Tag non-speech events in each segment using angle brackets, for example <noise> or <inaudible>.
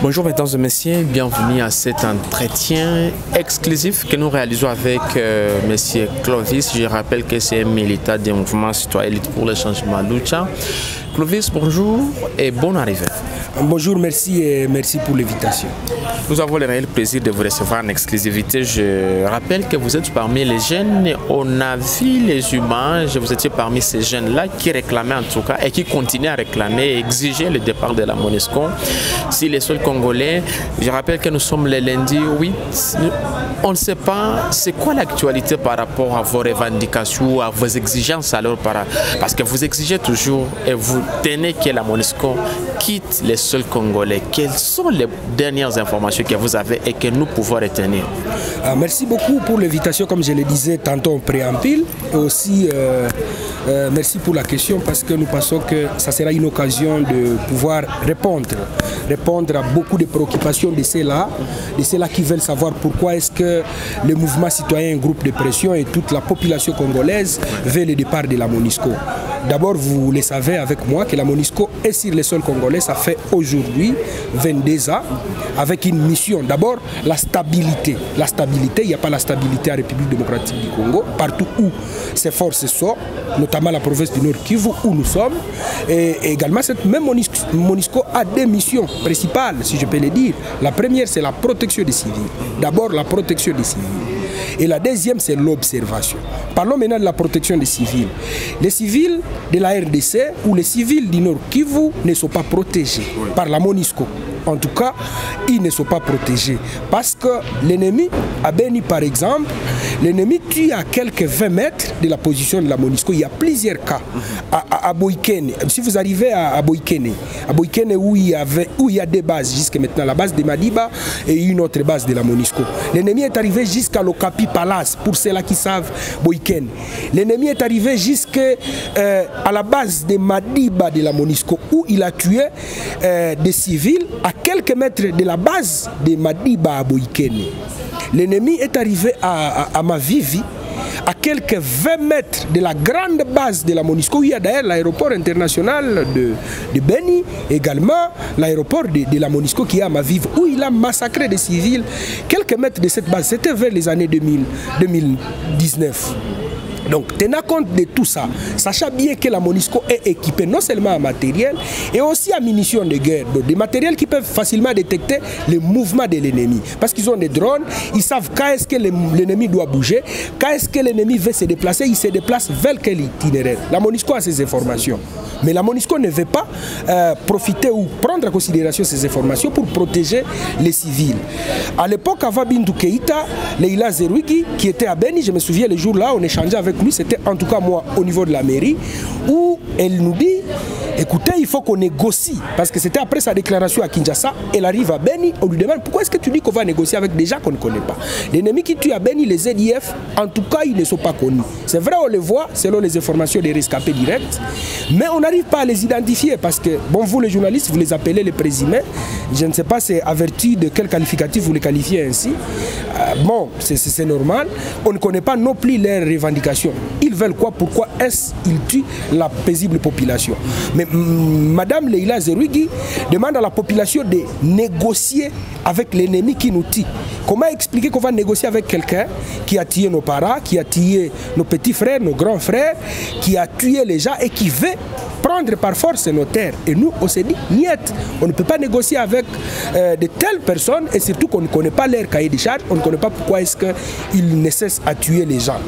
Bonjour mesdames et messieurs, bienvenue à cet entretien exclusif que nous réalisons avec euh, monsieur Clovis. Je rappelle que c'est un militant du mouvement citoyen pour le changement Lucha. Clovis, bonjour et bonne arrivée. Bonjour, merci et merci pour l'invitation. Nous avons le réel plaisir de vous recevoir en exclusivité. Je rappelle que vous êtes parmi les jeunes. On a vu les images, vous étiez parmi ces jeunes-là qui réclamaient en tout cas et qui continuent à réclamer et exiger le départ de la MONUSCO. Si les seuls Congolais, je rappelle que nous sommes le lundi 8, on ne sait pas c'est quoi l'actualité par rapport à vos revendications, à vos exigences alors parce que vous exigez toujours et vous tenez que la MONUSCO quitte les seuls Congolais. Quelles sont les dernières informations que vous avez et que nous pouvons retenir? Ah, Merci beaucoup pour l'invitation, comme je le disais tantôt en préambule. Et aussi, euh, euh, merci pour la question parce que nous pensons que ça sera une occasion de pouvoir répondre, répondre à beaucoup de préoccupations de ceux-là, de ceux-là qui veulent savoir pourquoi est-ce que le mouvement citoyen, groupe de pression et toute la population congolaise veut le départ de la MONUSCO. D'abord, vous le savez avec moi que la MONUSCO est sur le sol congolais. Ça fait aujourd'hui 22 ans avec une mission. D'abord, la stabilité. La stabilité, il n'y a pas la stabilité en République démocratique du Congo. Partout où ces forces sont, notamment la province du Nord Kivu où nous sommes. Et également, cette même MONUSCO a deux missions principales, si je peux le dire. La première, c'est la protection des civils. D'abord, la protection des civils. Et la deuxième, c'est l'observation. Parlons maintenant de la protection des civils. Les civils de la RDC ou les civils du Nord Kivu ne sont pas protégés par la MONUSCO. En tout cas, ils ne sont pas protégés. Parce que l'ennemi, à Beni par exemple, l'ennemi tue à quelques 20 mètres de la position de la MONUSCO. Il y a plusieurs cas. À, à, si vous arrivez à, à à où il, y avait, où il y a des bases jusqu'à maintenant, la base de Madiba et une autre base de la MONUSCO. L'ennemi est arrivé jusqu'à l'Okapi Palace, pour ceux-là qui savent Boikene. L'ennemi est arrivé jusqu'à euh, la base de Madiba de la MONUSCO où il a tué euh, des civils à quelques mètres de la base de Madiba à Boikene. L'ennemi est arrivé à, Mavivi à quelques 20 mètres de la grande base de la MONUSCO, où il y a d'ailleurs l'aéroport international de, de, Beni, également l'aéroport de, la MONUSCO qui est à Maviv, où il a massacré des civils. Quelques mètres de cette base, c'était vers les années 2000, 2019. Donc, tenant compte de tout ça, sachant bien que la MONUSCO est équipée non seulement en matériel, et aussi en munitions de guerre. Donc, des matériels qui peuvent facilement détecter les mouvements de l'ennemi. Parce qu'ils ont des drones, ils savent quand est-ce que l'ennemi doit bouger, quand est-ce que l'ennemi veut se déplacer, il se déplace vers quel itinéraire. La MONUSCO a ces informations. Mais la MONUSCO ne veut pas euh, profiter ou prendre en considération ces informations pour protéger les civils. À l'époque, avant Bintou Keïta, Leila Zerouigi, qui était à Beni, je me souviens le jour-là, on échangeait avec lui, c'était en tout cas moi au niveau de la mairie, où elle nous dit écoutez, il faut qu'on négocie. Parce que c'était après sa déclaration à Kinshasa, elle arrive à Beni, on lui demande pourquoi est-ce que tu dis qu'on va négocier avec des gens qu'on ne connaît pas? L'ennemi qui tue à Beni, les ZIF, en tout cas, ils ne sont pas connus. C'est vrai, on les voit selon les informations des rescapés directs, mais on n'arrive pas à les identifier parce que, bon, vous les journalistes, vous les appelez les présumés. Je ne sais pas c'est à vertu de quel qualificatif vous les qualifiez ainsi. Euh, bon, c'est normal. On ne connaît pas non plus leurs revendications. Ils veulent quoi Pourquoi est-ce qu'ils tuent la paisible population? Mais Madame Leila Zerouigi demande à la population de négocier avec l'ennemi qui nous tue. Comment expliquer qu'on va négocier avec quelqu'un qui a tué nos parents, qui a tué nos petits frères, nos grands frères, qui a tué les gens et qui veut prendre par force nos terres? Et nous, on s'est dit, niet, on ne peut pas négocier avec euh, de telles personnes et surtout qu'on ne connaît pas leur cahier de charges, on ne connaît pas pourquoi est-ce qu'ils ne cessent à tuer les gens.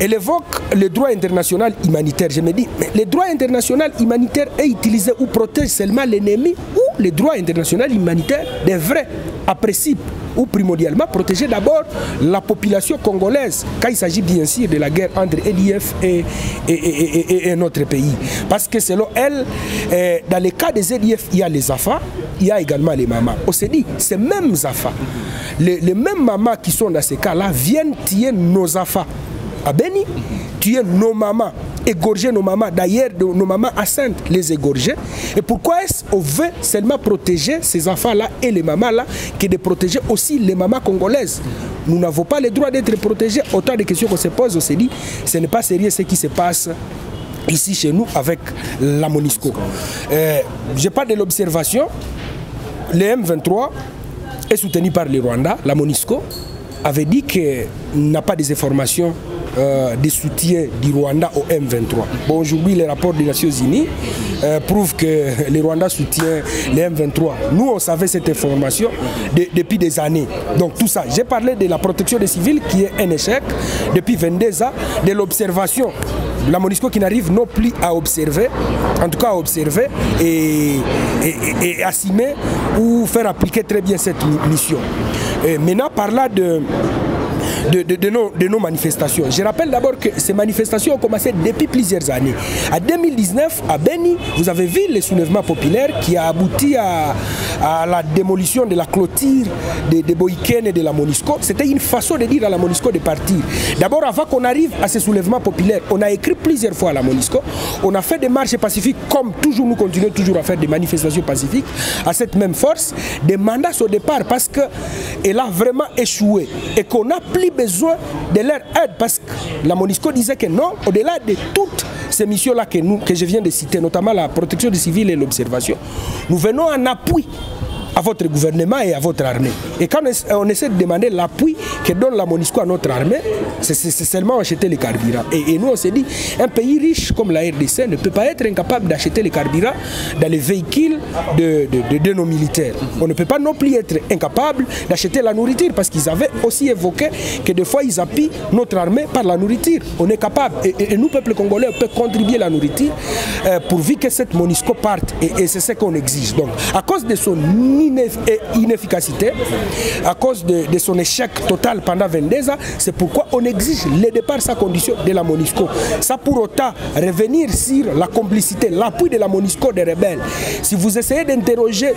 Elle évoque le droit international humanitaire. Je me dis, mais le droit international humanitaire est utilisé ou protège seulement l'ennemi ou le droit international humanitaire devrait, à principe ou primordialement, protéger d'abord la population congolaise quand il s'agit bien sûr de la guerre entre EDF et, et, et, et, notre pays. Parce que selon elle, eh, dans le cas des EDF, il y a les AFA, il y a également les mamans. On s'est dit, ces mêmes AFA, les, mêmes mamans qui sont dans ces cas-là viennent tuer nos AFA à Beni, tuer nos mamans égorger nos mamans, d'ailleurs nos mamans enceintes, les égorger Et pourquoi est-ce qu'on veut seulement protéger ces enfants-là et les mamans-là que de protéger aussi les mamans congolaises? Nous n'avons pas le droit d'être protégés. Autant de questions qu'on se pose, on se dit, ce n'est pas sérieux ce qui se passe ici chez nous avec la Monisco. Euh, je parle de l'observation. Le M23 est soutenu par le Rwanda, la Monisco avait dit qu'il n'a pas des informations euh, de soutien du Rwanda au M23. Bon, aujourd'hui, les rapports des Nations Unies euh, prouvent que le Rwanda soutient le M23. Nous, on savait cette information depuis des années. Donc tout ça, j'ai parlé de la protection des civils qui est un échec depuis 22 ans, de l'observation la MONUSCO qui n'arrive non plus à observer, en tout cas à observer et, et, assumer ou faire appliquer très bien cette mission. Et maintenant, par là de de, nos, manifestations. Je rappelle d'abord que ces manifestations ont commencé depuis plusieurs années. En 2019, à Beni, vous avez vu le soulèvement populaire qui a abouti à, à la démolition de la clôture de, de Boïken et de la Monisco. C'était une façon de dire à la Monisco de partir. D'abord, avant qu'on arrive à ce soulèvement populaire, on a écrit plusieurs fois à la Monisco. On a fait des marches pacifiques, comme toujours, nous continuons toujours à faire des manifestations pacifiques à cette même force. Des mandats au départ parce qu'elle a vraiment échoué et qu'on a plus besoin de leur aide. Parce que la Monisco disait que non, au-delà de toutes ces missions-là que, que je viens de citer, notamment la protection des civils et l'observation, nous venons en appui à votre gouvernement et à votre armée. Et quand on essaie de demander l'appui que donne la MONUSCO à notre armée, c'est seulement acheter les carburants. Et, nous, on s'est dit, un pays riche comme la RDC ne peut pas être incapable d'acheter les carburants dans les véhicules de, de, nos militaires. On ne peut pas non plus être incapable d'acheter la nourriture parce qu'ils avaient aussi évoqué que des fois, ils appuient notre armée par la nourriture. On est capable. Et, nous, peuple congolais, on peut contribuer la nourriture euh, pourvu que cette MONUSCO parte. Et, et c'est ce qu'on exige. Donc, à cause de son inefficacité, à cause de, son échec total pendant 22 ans. C'est pourquoi on exige le départ sans condition de la MONUSCO. Ça pour autant revenir sur la complicité, l'appui de la MONUSCO des rebelles. Si vous essayez d'interroger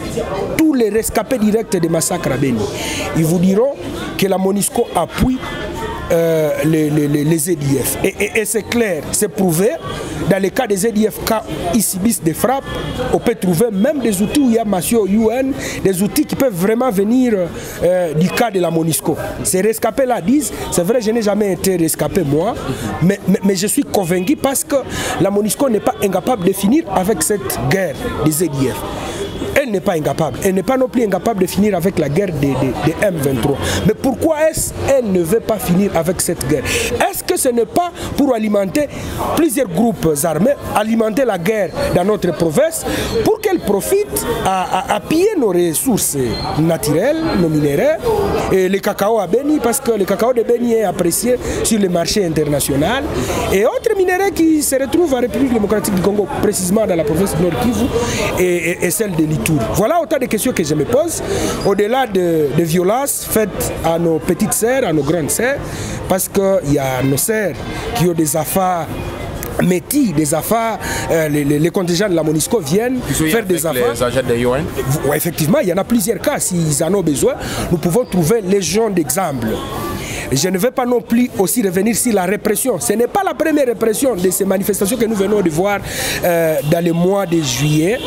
tous les rescapés directs des massacres à Beni, ils vous diront que la MONUSCO appuie euh, les, les, les, EDF. Et, c'est clair, c'est prouvé. Dans le cas des EDF, quand ils subissent des frappes, on peut trouver même des outils où il y a Massio UN, des outils qui peuvent vraiment venir euh, du cas de la Monisco. Ces rescapés-là disent, c'est vrai, je n'ai jamais été rescapé moi, mais, mais, je suis convaincu parce que la Monisco n'est pas incapable de finir avec cette guerre des EDF elle n'est pas incapable. Elle n'est pas non plus incapable de finir avec la guerre des, M23. Mais pourquoi est-ce qu'elle ne veut pas finir avec cette guerre? Est-ce que ce n'est pas pour alimenter plusieurs groupes armés, alimenter la guerre dans notre province, pour qu'elle profite à, piller nos ressources naturelles, nos minéraux, et le cacao à Beni, parce que le cacao de Beni est apprécié sur le marché international, et autres minéraux qui se retrouvent en République démocratique du Congo, précisément dans la province de Nord Kivu et, et celle de l'Italie. Voilà autant de questions que je me pose, au-delà de, violences faites à nos petites sœurs, à nos grandes sœurs, parce qu'il y a nos sœurs qui ont des affaires métis, des affaires, euh, les, contingents de la MONUSCO viennent faire des affaires. Les agents de effectivement, il y en a plusieurs cas. S'ils en ont besoin, nous pouvons trouver les gens d'exemple. Je ne vais pas non plus aussi revenir sur la répression. Ce n'est pas la première répression de ces manifestations que nous venons de voir euh, dans le mois de juillet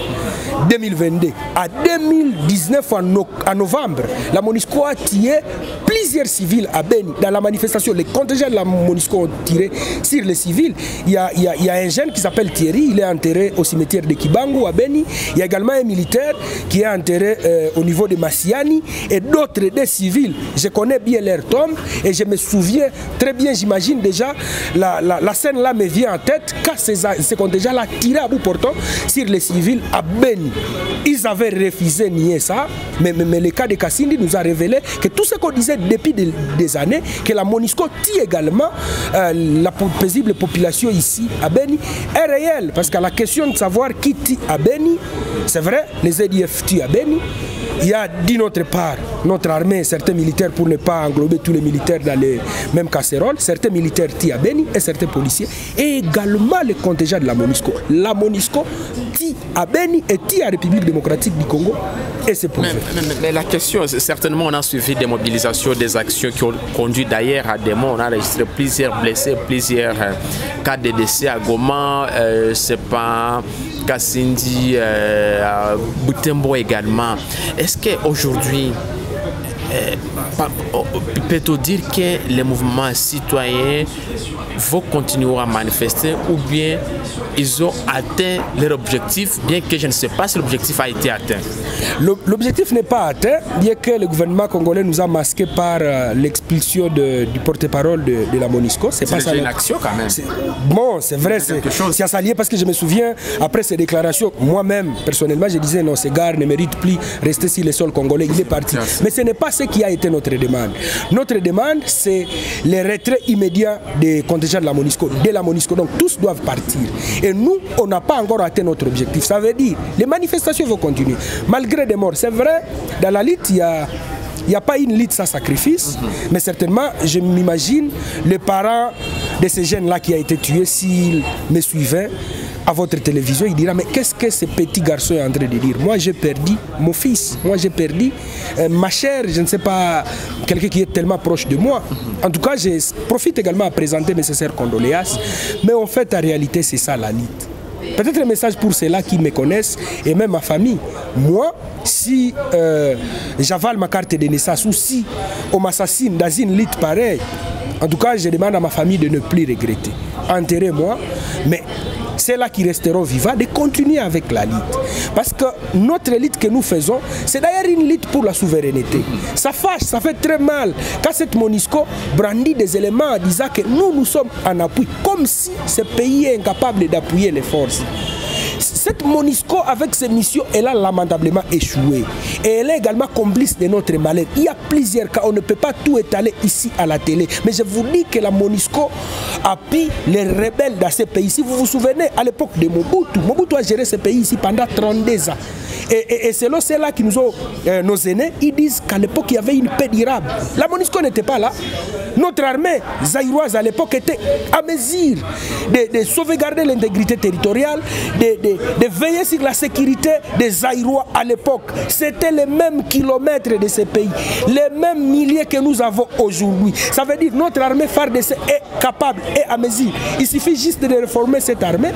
2022. À 2019, en, novembre, la MONUSCO a tiré plusieurs civils à Beni. Dans la manifestation, les contingents de la MONUSCO ont tiré sur les civils. Il y a, un jeune qui s'appelle Thierry, il est enterré au cimetière de Kibango à Beni. Il y a également un militaire qui est enterré euh, au niveau de Massiani et d'autres des civils. Je connais bien leur tombe je me souviens très bien, j'imagine déjà, la, la, scène là me vient en tête quand ces, ces contingents là tiré à bout portant sur les civils à Beni. Ils avaient refusé nier ça, mais, le cas de Cassindi nous a révélé que tout ce qu'on disait depuis des, années, que la Monisco tue également euh, la paisible population ici à Beni, est réelle. Parce que la question de savoir qui tue à Beni, c'est vrai, les EDF tuent à Beni, il y a d'une autre part notre armée, certains militaires, pour ne pas englober tous les militaires dans les mêmes casseroles, certains militaires tirent à Beni et certains policiers, et également les contingents de la MONUSCO. La MONUSCO à Beni et ti à République démocratique du Congo. Et c'est pour mais, mais, mais, la question, certainement, on a suivi des mobilisations, des actions qui ont conduit d'ailleurs à des morts. On a enregistré plusieurs blessés, plusieurs euh, cas de décès à Goma, euh, c'est pas Kassindi, euh, à Butembo également. Est-ce qu'aujourd'hui, euh, peut-on dire que les mouvements citoyens vont continuer à manifester ou bien ils ont atteint leur objectif, bien que je ne sais pas si l'objectif a été atteint? L'objectif n'est pas atteint, bien que le gouvernement congolais nous a masqué par euh, l'expulsion du porte-parole de, de, la MONUSCO. C'est pas ça. une action quand même. Bon, c'est vrai, c'est à s'allier parce que je me souviens, après ces déclarations, moi-même, personnellement, je disais non, ces gars ne méritent plus rester sur le sol congolais, il est parti. Mais ce n'est pas qui a été notre demande. Notre demande, c'est le retrait immédiat des contingents de la MONUSCO, de la MONUSCO. Donc tous doivent partir. Et nous, on n'a pas encore atteint notre objectif. Ça veut dire, les manifestations vont continuer. Malgré des morts, c'est vrai, dans la lutte, il y a il n'y a pas une lutte sans sacrifice, mais certainement, je m'imagine, le parent de ces jeunes-là qui a été tué, s'il me suivait à votre télévision, il dira, mais qu'est-ce que ce petit garçon est en train de dire? Moi, j'ai perdu mon fils, moi, j'ai perdu euh, ma chère, je ne sais pas, quelqu'un qui est tellement proche de moi. En tout cas, je profite également à présenter mes sincères condoléances, mais en fait, en réalité, c'est ça la lutte. Peut-être un message pour ceux-là qui me connaissent et même ma famille. Moi, si euh, j'avale ma carte de naissance ou si on m'assassine dans une lutte pareille, en tout cas, je demande à ma famille de ne plus regretter. Enterrez-moi, mais ceux-là qui resteront vivants, de continuer avec la lutte. Parce que notre lutte que nous faisons, c'est d'ailleurs une lutte pour la souveraineté. Ça fâche, ça fait très mal. Quand cette MONUSCO brandit des éléments en disant que nous, nous sommes en appui, comme si ce pays est incapable d'appuyer les forces cette MONUSCO, avec ses missions, elle a lamentablement échoué. Et elle est également complice de notre malheur. Il y a plusieurs cas, on ne peut pas tout étaler ici à la télé. Mais je vous dis que la MONUSCO appuie les rebelles dans ces pays. Si vous vous souvenez, à l'époque de Mobutu, Mobutu a géré ce pays ici pendant 32 ans. Et, et, et selon ceux-là qui nous ont, euh, nos aînés, ils disent qu'à l'époque, il y avait une paix durable. La MONUSCO n'était pas là. Notre armée zaïroise à l'époque était à mesure de, de sauvegarder l'intégrité territoriale, de, de, veiller sur la sécurité des Zaïrois à l'époque. C'était les mêmes kilomètres de ces pays, les mêmes milliers que nous avons aujourd'hui. Ça veut dire que notre armée FARDC est capable et à mesure. Il suffit juste de réformer cette armée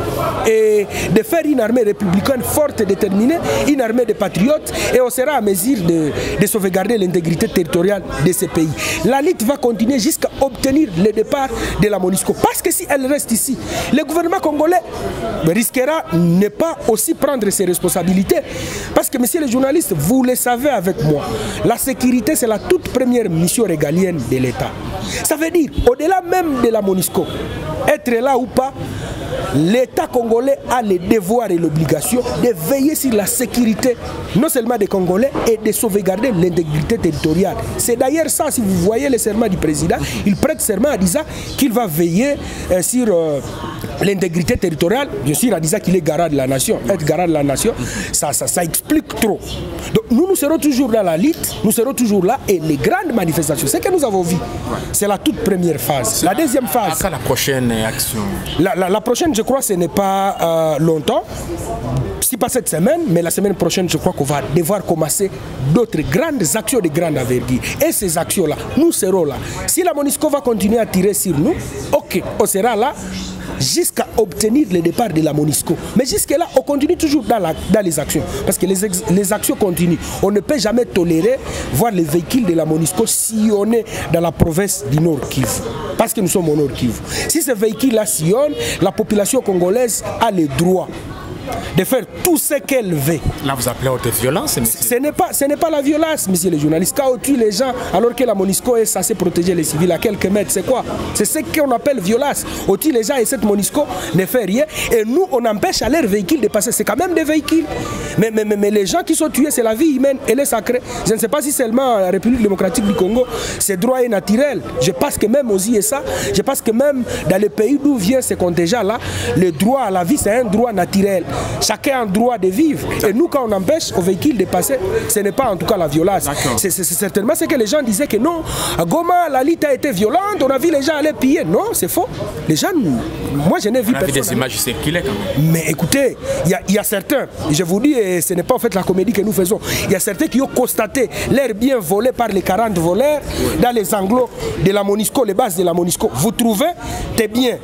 et de faire une armée républicaine forte et déterminée, une armée de patriotes et on sera à mesure de, de sauvegarder l'intégrité territoriale de ces pays. La lutte va continuer jusqu'à obtenir le départ de la MONUSCO. Parce que si elle reste ici, le gouvernement congolais risquera ne pas aussi prendre ses responsabilités. Parce que, messieurs les journalistes, vous le savez avec moi, la sécurité, c'est la toute première mission régalienne de l'État. Ça veut dire, au-delà même de la MONUSCO, être là ou pas, l'État congolais a le devoir et l'obligation de veiller sur la sécurité, non seulement des Congolais, et de sauvegarder l'intégrité territoriale. C'est d'ailleurs ça, si vous voyez le serment du président, il prête serment à disant qu'il va veiller euh, sur euh, l'intégrité territoriale, bien sûr, à disant qu'il est garant de la nation. Être garant de la nation, ça, ça, ça explique trop. Donc nous, nous serons toujours dans la lutte, nous serons toujours là, et les grandes manifestations, ce que nous avons vu, c'est la toute première phase. La deuxième phase. À la prochaine action? La, la, la prochaine, je crois, ce n'est pas euh, longtemps. Si pas cette semaine, mais la semaine prochaine, je crois qu'on va devoir commencer d'autres grandes actions de grande envergure. Et ces actions-là, nous serons là. Si la MONUSCO va continuer à tirer sur nous, ok, on sera là jusqu'à obtenir le départ de la MONUSCO. Mais jusque-là, on continue toujours dans, les actions. Parce que les, actions continuent. On ne peut jamais tolérer voir les véhicules de la MONUSCO sillonner dans la province du Nord Kivu. Parce que nous sommes au Nord Kivu. Si ces véhicules-là sillonnent, la population congolaise a le droit de faire tout ce qu'elle veut. Là, vous appelez haute violence Ce n'est pas, ce pas la violence, monsieur les journalistes. Quand on tue les gens, alors que la MONUSCO est censée protéger les civils à quelques mètres, c'est quoi? C'est ce qu'on appelle violence. On tue les gens et cette MONUSCO ne fait rien. Et nous, on empêche à leurs véhicules de passer. C'est quand même des véhicules. Mais, mais, mais, mais les gens qui sont tués, c'est la vie humaine, elle est sacrée. Je ne sais pas si seulement la République démocratique du Congo, c'est droit et naturel. Je pense que même aux ISA, je pense que même dans les pays d'où vient ce contingent-là, le droit à la vie, c'est un droit naturel. Chacun a un droit de vivre. Et nous, quand on empêche aux véhicules de passer, ce n'est pas en tout cas la violence. C'est certainement ce que les gens disaient que non, à Goma, la lutte a été violente, on a vu les gens aller piller. Non, c'est faux. Les gens, moi je n'ai vu personne. des images circulaient quand même. Mais écoutez, il y, a certains, je vous dis, et ce n'est pas en fait la comédie que nous faisons, il y a certains qui ont constaté l'air bien volé par les 40 voleurs dans les anglos de la Monisco, les bases de la Monisco. Vous trouvez tes biens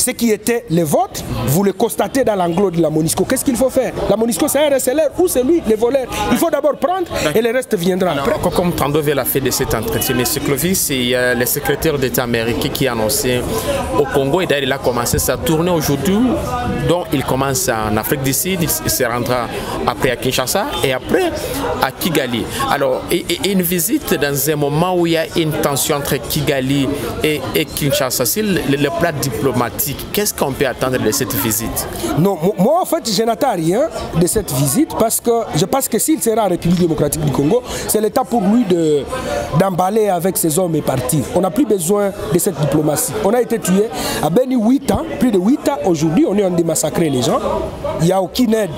ce qui était le vote, vous le constatez dans l'anglo de la Monisco. Qu'est-ce qu'il faut faire? La Monisco, c'est un receleur ou c'est lui, les voleurs. Il faut d'abord prendre et le reste viendra après. Comme Tandové l'a fait de cet entretien, M. Clovis, c'est le secrétaire d'État américain qui a annoncé au Congo et d'ailleurs il a commencé sa tournée aujourd'hui, dont il commence en Afrique du Sud, il se rendra après à Kinshasa et après à Kigali. Alors, et, une visite dans un moment où il y a une tension entre Kigali et, Kinshasa, c'est le, le plat diplomatique Qu'est-ce qu'on peut attendre de cette visite? Non, moi en fait, je n'attends rien de cette visite parce que je pense que s'il sera en République démocratique du Congo, c'est l'état pour lui d'emballer avec ses hommes et partir. On n'a plus besoin de cette diplomatie. On a été tué à Beni 8 ans, plus de 8 ans. Aujourd'hui, on est en train de massacrer les gens. Il n'y a aucune aide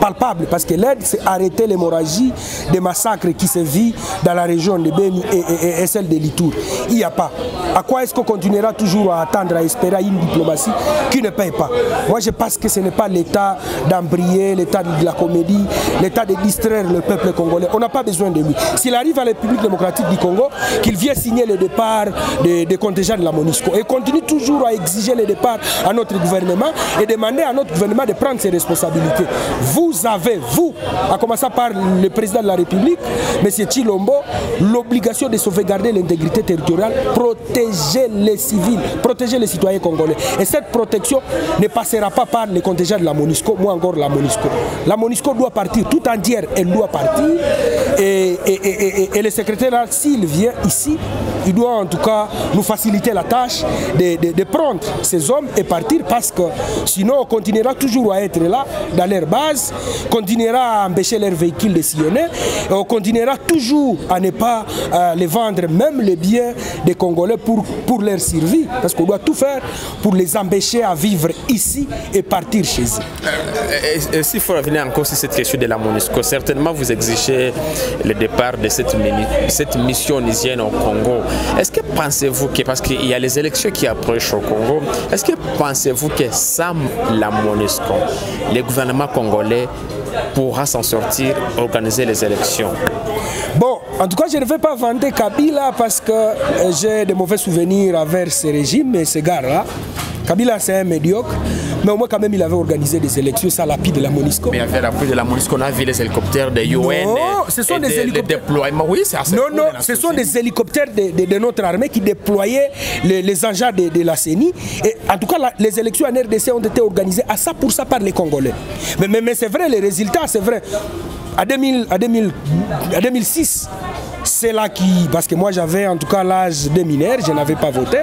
palpable parce que l'aide, c'est arrêter l'hémorragie des massacres qui se vit dans la région de Beni et, celle de Litour. Il n'y a pas. À quoi est-ce qu'on continuera toujours à attendre, à espérer une diplomatie? Qui ne paye pas. Moi, je pense que ce n'est pas l'état d'embrayer, l'état de la comédie, l'état de distraire le peuple congolais. On n'a pas besoin de lui. S'il arrive à la République démocratique du Congo, qu'il vienne signer le départ des, des contingents de la MONUSCO et continue toujours à exiger le départ à notre gouvernement et demander à notre gouvernement de prendre ses responsabilités. Vous avez, vous, à commencer par le président de la République, M. Chilombo, l'obligation de sauvegarder l'intégrité territoriale, protéger les civils, protéger les citoyens congolais. Et cette protection ne passera pas par les contingents de la MONUSCO, moi encore la MONUSCO. La MONUSCO doit partir tout entière, elle doit partir. Et, et, le secrétaire, s'il vient ici, il doit en tout cas nous faciliter la tâche de, prendre ces hommes et partir parce que sinon on continuera toujours à être là dans leur base, continuera à empêcher leurs véhicules de sillonner, et on continuera toujours à ne pas euh, les vendre, même les biens des Congolais pour, pour leur survie, parce qu'on doit tout faire pour les empêcher à vivre ici et partir chez eux. Euh, S'il faut revenir encore sur cette question de la MONUSCO, certainement vous exigez le départ de cette, cette mission onisienne au Congo. Est-ce que pensez-vous que, parce qu'il y a les élections qui approchent au Congo, est-ce que pensez-vous que sans la MONUSCO, le gouvernement congolais pourra s'en sortir, organiser les élections? Bon, en tout cas, je ne vais pas vanter Kabila parce que euh, j'ai de mauvais souvenirs avec ce régime et ces gars-là. Kabila, c'est un médiocre, mais au moins, quand même, il avait organisé des élections sans l'appui de la MONUSCO. Mais avait l'appui de la MONUSCO, on a vu les hélicoptères de UN. Non, ce sont des hélicoptères. déploiements. Oui, c'est assez Non, non, ce sont des hélicoptères de, notre armée qui déployaient les, engins de, la CENI. Et en tout cas, les élections en RDC ont été organisées à ça pour ça par les Congolais. Mais, mais, mais c'est vrai, les résultats, c'est vrai. À, 2000, à, 2000, à 2006, c'est là qui, parce que moi j'avais en tout cas l'âge de mineur, je n'avais pas voté.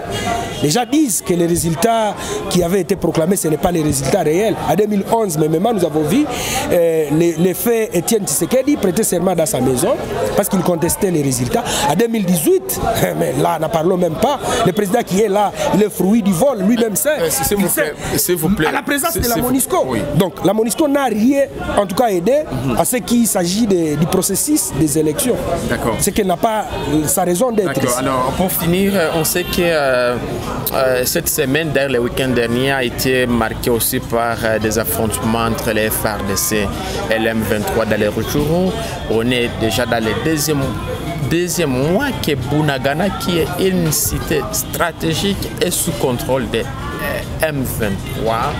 Les gens disent que les résultats qui avaient été proclamés, ce n'est pas les résultats réels. En 2011, même nous avons vu euh, les, faits Étienne Tshisekedi prêter serment dans sa maison parce qu'il contestait les résultats. En 2018, <laughs> mais là, n'en parlons même pas, le président qui est là, est fruit du vol, lui-même sait. Euh, s'il vous, plaît, À la présence de la MONUSCO. Donc la MONUSCO n'a rien, en tout cas, aidé à ce qui s'agit du processus des élections. D'accord c'est qu'elle n'a pas sa raison d'être. Alors, pour finir, on sait que euh, euh, cette semaine, d'ailleurs, le week-end dernier, a été marqué aussi par euh, des affrontements entre les FARDC et l'M23 dans les retours. On est déjà dans le deuxième deuxième mois que Bunagana, qui est une cité stratégique, est sous contrôle des M23.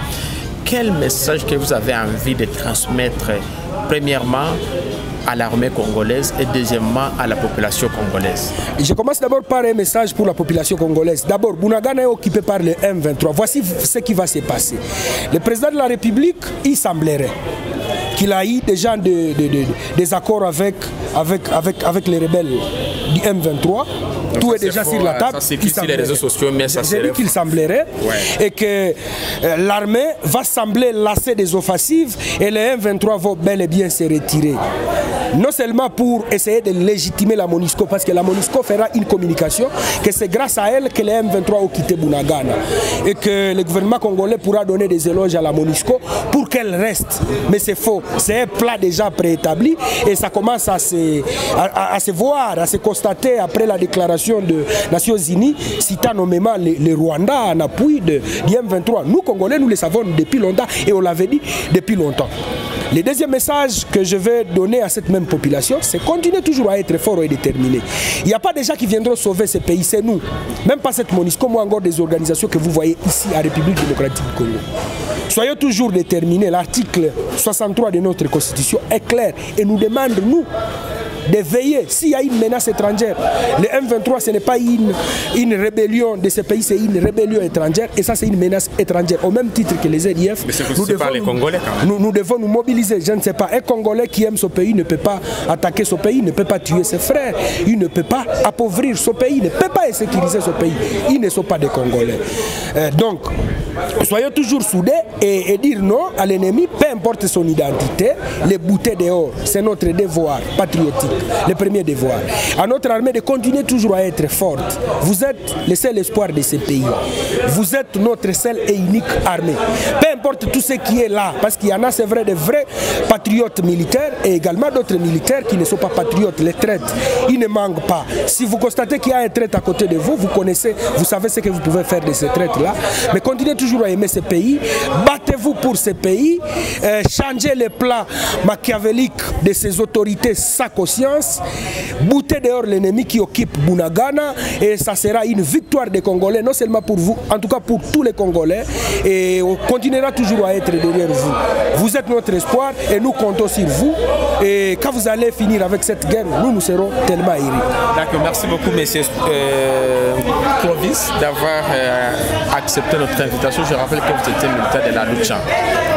Quel message que vous avez envie de transmettre, premièrement, à l'armée congolaise et deuxièmement à la population congolaise. Je commence d'abord par un message pour la population congolaise. D'abord, Bunagana est occupé par le M23. Voici ce qui va se passer. Le président de la République, il semblerait qu'il a eu déjà des accords avec, avec, avec les rebelles du M23 tout est déjà sur la table. Ça sur les réseaux sociaux, mais ça J'ai dit qu'il semblerait et que euh, l'armée va sembler lasser des offensives et les M23 vont bel et bien se retirer. non seulement pour essayer de légitimer la MONUSCO, parce que la MONUSCO fera une communication que c'est grâce à elle que les M23 ont quitté Bunagana et que le gouvernement congolais pourra donner des éloges à la MONUSCO pour qu'elle reste. Mais c'est faux, c'est un plat déjà préétabli et ça commence à se, à, à se voir, à se constater après la déclaration de Nations Unies citant nommément le, Rwanda en appui de, du M23. Nous, Congolais, nous le savons depuis longtemps et on l'avait dit depuis longtemps. Le deuxième message que je vais donner à cette même population, c'est continuer toujours à être fort et déterminé. Il n'y a pas des gens qui viendront sauver ce pays, c'est nous. Même pas cette MONUSCO, moi encore des organisations que vous voyez ici à République démocratique du Congo. Soyez toujours déterminés. L'article 63 de notre Constitution est clair et nous demande, nous, de veiller s'il y a une menace étrangère. Le M23, ce n'est pas une, une rébellion de ce pays, c'est une rébellion étrangère et ça, c'est une menace étrangère. Au même titre que les ZIF, nous devons, les Congolais, nous, nous, devons nous mobiliser. Je ne sais pas, un Congolais qui aime ce pays ne peut pas attaquer ce pays, ne peut pas tuer ses frères, il ne peut pas appauvrir ce pays, il ne peut pas sécuriser ce pays. Ils ne sont pas des Congolais. Euh, donc, soyons toujours soudés et, et dire non à l'ennemi, peu importe son identité, les bouter dehors, c'est notre devoir patriotique le premier devoir. À notre armée de continuer toujours à être forte. Vous êtes le seul espoir de ce pays. Vous êtes notre seule et unique armée. Peu importe tout ce qui est là, parce qu'il y en a, c'est vrai, de vrais patriotes militaires et également d'autres militaires qui ne sont pas patriotes, les traites. Ils ne manquent pas. Si vous constatez qu'il y a un traite à côté de vous, vous connaissez, vous savez ce que vous pouvez faire de ces traites-là. Mais continuez toujours à aimer ce pays. Battez-vous pour ce pays. Euh, changez les plans machiavéliques de ces autorités sa conscience, bouter dehors l'ennemi qui occupe Bunagana et ça sera une victoire des Congolais, non seulement pour vous, en tout cas pour tous les Congolais et on continuera toujours à être derrière vous. Vous êtes notre espoir et nous comptons sur vous et quand vous allez finir avec cette guerre, nous nous serons tellement. D'accord, merci beaucoup messieurs euh, Clovis d'avoir euh, accepté notre invitation. Je rappelle que vous étiez militaire de la lucha.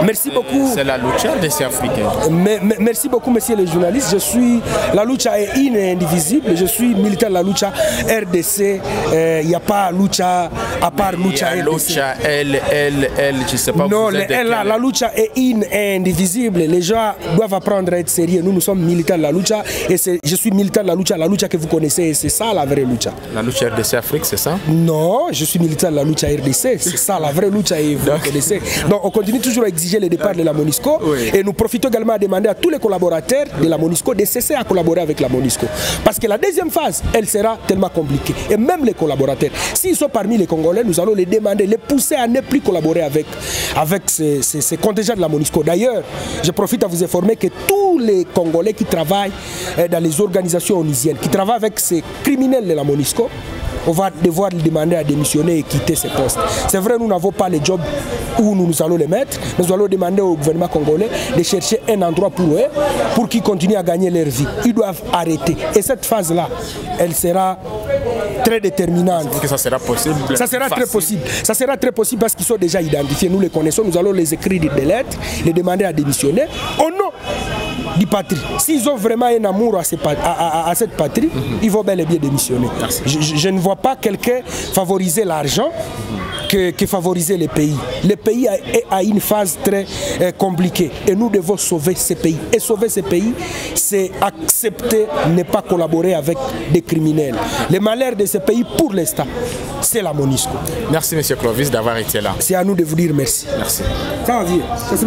Merci beaucoup. C'est la lucha des Africains. Mais, mais, merci beaucoup messieurs les journalistes. Je suis la lucha est et indivisible. Je suis militaire de la lucha RDC. Il euh, n'y a pas lucha à part lucha Il y a lucha L, L, L, je sais pas. Non, vous êtes la, lucha est et indivisible. Les gens doivent apprendre à être sérieux. Nous, nous sommes militaires de la lucha et je suis militaire de la lucha, la lucha que vous connaissez. et C'est ça la vraie lucha. La lucha RDC Afrique, c'est ça? Non, je suis militaire de la lucha RDC. C'est ça la vraie lucha et vous connaissez. Donc on continue toujours à exiger le départ de la MONUSCO Oui. et nous profitons également à demander à tous les collaborateurs de la MONUSCO de cesser à collaborer avec la MONUSCO. Parce que la deuxième phase, elle sera tellement compliquée. Et même les collaborateurs, s'ils sont parmi les Congolais, nous allons les demander, les pousser à ne plus collaborer avec, avec ces, ces- ces contingents de la MONUSCO. D'ailleurs, je profite à vous informer que tous les Congolais qui travaillent euh, dans les organisations onisiennes, qui travaillent avec ces criminels de la MONUSCO, on va devoir lui demander à démissionner et quitter ce poste. C'est vrai, nous n'avons pas les jobs où nous, nous allons les mettre, mais nous allons demander au gouvernement congolais de chercher un endroit pour eux, pour qu'ils continuent à gagner leur vie. Ils doivent arrêter. Et cette phase-là, elle sera très déterminante. Que ça sera possible? Ça sera très possible. Ça sera très possible parce qu'ils sont déjà identifiés. Nous les connaissons. Nous allons les écrire des lettres, les demander à démissionner au nom du patrie. S'ils ont vraiment un amour à, à- à- à cette patrie, ils vont bel et bien démissionner. Je, ne vois pas quelqu'un favoriser l'argent que, que favoriser les pays. Le pays est à une phase très euh, compliquée et nous devons sauver ces pays. Et sauver ces pays, c'est accepter ne pas collaborer avec des criminels. Le malheur de ces pays, pour l'instant, c'est la MONUSCO. Merci, monsieur Clovis, d'avoir été là. C'est à nous de vous dire merci. Merci. Ça va.